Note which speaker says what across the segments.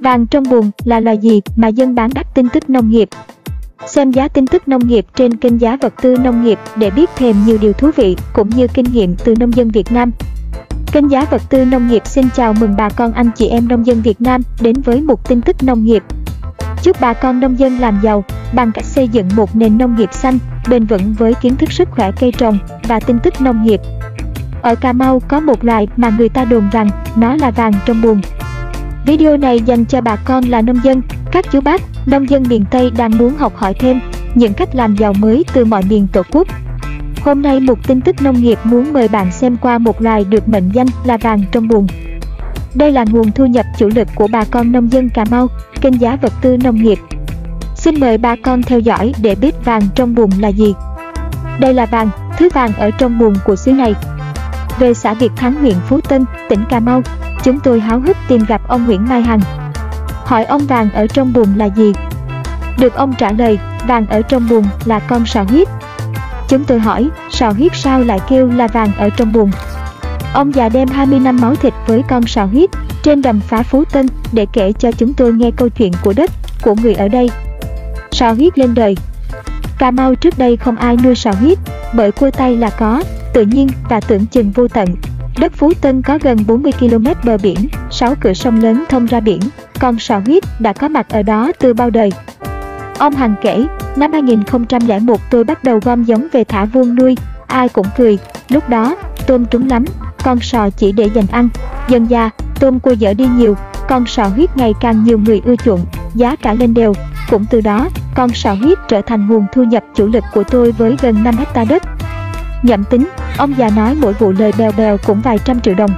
Speaker 1: Vàng trong buồng là loài gì mà dân bán đắt tin tức nông nghiệp? Xem giá tin tức nông nghiệp trên kênh giá vật tư nông nghiệp để biết thêm nhiều điều thú vị cũng như kinh nghiệm từ nông dân Việt Nam. Kênh giá vật tư nông nghiệp xin chào mừng bà con anh chị em nông dân Việt Nam đến với một tin tức nông nghiệp. Chúc bà con nông dân làm giàu bằng cách xây dựng một nền nông nghiệp xanh, bền vững với kiến thức sức khỏe cây trồng và tin tức nông nghiệp. Ở Cà Mau có một loài mà người ta đồn rằng nó là vàng trong buồng. Video này dành cho bà con là nông dân, các chú bác, nông dân miền Tây đang muốn học hỏi thêm những cách làm giàu mới từ mọi miền Tổ quốc. Hôm nay một tin tức nông nghiệp muốn mời bạn xem qua một loài được mệnh danh là vàng trong buồn. Đây là nguồn thu nhập chủ lực của bà con nông dân Cà Mau, kênh giá vật tư nông nghiệp. Xin mời bà con theo dõi để biết vàng trong buồn là gì. Đây là vàng, thứ vàng ở trong buồn của xứ này. Về xã Việt Thắng huyện Phú Tân, tỉnh Cà Mau, chúng tôi háo hức tìm gặp ông Nguyễn Mai Hằng. Hỏi ông vàng ở trong buồng là gì? Được ông trả lời, vàng ở trong buồng là con sò huyết. Chúng tôi hỏi, sò huyết sao lại kêu là vàng ở trong buồng? Ông già đem 20 năm máu thịt với con sò huyết trên đầm phá Phú Tân để kể cho chúng tôi nghe câu chuyện của đất, của người ở đây. Sò huyết lên đời Cà Mau trước đây không ai nuôi sò huyết, bởi cua tay là có, tự nhiên và tưởng chừng vô tận. Đất Phú Tân có gần 40 km bờ biển, 6 cửa sông lớn thông ra biển, con sò huyết đã có mặt ở đó từ bao đời. Ông Hằng kể, năm 2001 tôi bắt đầu gom giống về thả vuông nuôi, ai cũng cười, lúc đó, tôm trúng lắm, con sò chỉ để dành ăn. Dần già, tôm cua dở đi nhiều, con sò huyết ngày càng nhiều người ưa chuộng, giá cả lên đều. Cũng từ đó, con sò huyết trở thành nguồn thu nhập chủ lực của tôi với gần 5 hecta đất. Nhậm tính, ông già nói mỗi vụ lời bèo bèo cũng vài trăm triệu đồng.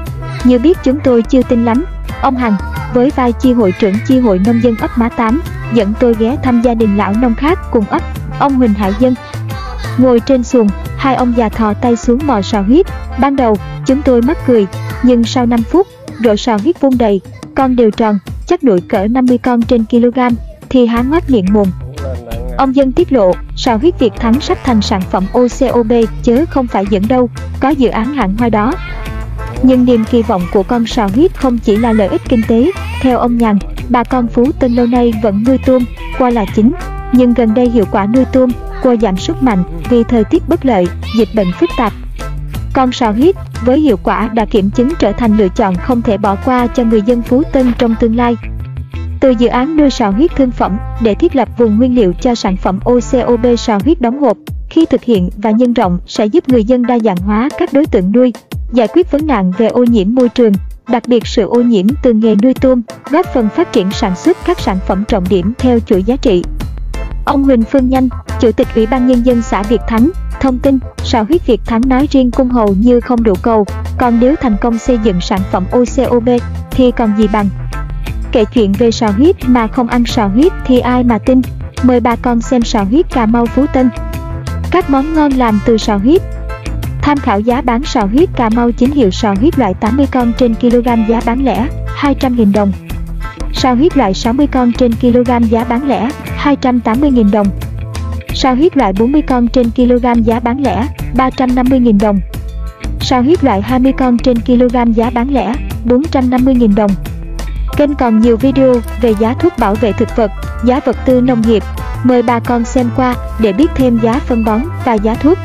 Speaker 1: Như biết chúng tôi chưa tin lắm, ông Hằng, với vai chi hội trưởng chi hội nông dân ấp Má Tám, dẫn tôi ghé thăm gia đình lão nông khác cùng ấp, ông Huỳnh Hải Dân. Ngồi trên xuồng, hai ông già thò tay xuống mò sò huyết. Ban đầu, chúng tôi mắc cười, nhưng sau 5 phút, rổ sò huyết vung đầy, con đều tròn, chắc đuổi cỡ 50 con trên kg, thì há ngoác miệng mồm. Ông Dân tiết lộ, sò huyết Việt Thắng sắp thành sản phẩm OCOB chứ không phải dẫn đâu, có dự án hạng hoa đó. Nhưng niềm kỳ vọng của con sò huyết không chỉ là lợi ích kinh tế, theo ông Nhàn, bà con Phú Tân lâu nay vẫn nuôi tôm, qua là chính, nhưng gần đây hiệu quả nuôi tôm, qua giảm sút mạnh vì thời tiết bất lợi, dịch bệnh phức tạp. Con sò huyết với hiệu quả đã kiểm chứng trở thành lựa chọn không thể bỏ qua cho người dân Phú Tân trong tương lai. Từ dự án nuôi sò huyết thương phẩm để thiết lập vùng nguyên liệu cho sản phẩm OCOB sò huyết đóng hộp, khi thực hiện và nhân rộng sẽ giúp người dân đa dạng hóa các đối tượng nuôi, giải quyết vấn nạn về ô nhiễm môi trường, đặc biệt sự ô nhiễm từ nghề nuôi tôm, góp phần phát triển sản xuất các sản phẩm trọng điểm theo chuỗi giá trị. Ông Huỳnh Phương Nhanh, Chủ tịch Ủy ban Nhân dân xã Việt Thắng, thông tin, sò huyết Việt Thắng nói riêng cung hầu như không đủ cầu, còn nếu thành công xây dựng sản phẩm OCOB thì còn gì bằng. Kể chuyện về sò huyết mà không ăn sò huyết thì ai mà tin, mời bà con xem sò huyết Cà Mau Phú Tân. Các món ngon làm từ sò huyết Tham khảo giá bán sò huyết Cà Mau chính hiệu sò huyết loại 80 con trên kg giá bán lẻ 200.000 đồng. Sò huyết loại 60 con trên kg giá bán lẻ 280.000 đồng. Sò huyết loại 40 con trên kg giá bán lẻ 350.000 đồng. Sò huyết loại 20 con trên kg giá bán lẻ 450.000 đồng. Kênh còn nhiều video về giá thuốc bảo vệ thực vật, giá vật tư nông nghiệp. Mời bà con xem qua để biết thêm giá phân bón và giá thuốc.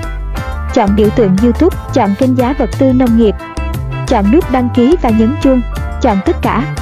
Speaker 1: Chọn biểu tượng YouTube, chọn kênh giá vật tư nông nghiệp. Chọn nút đăng ký và nhấn chuông. Chọn tất cả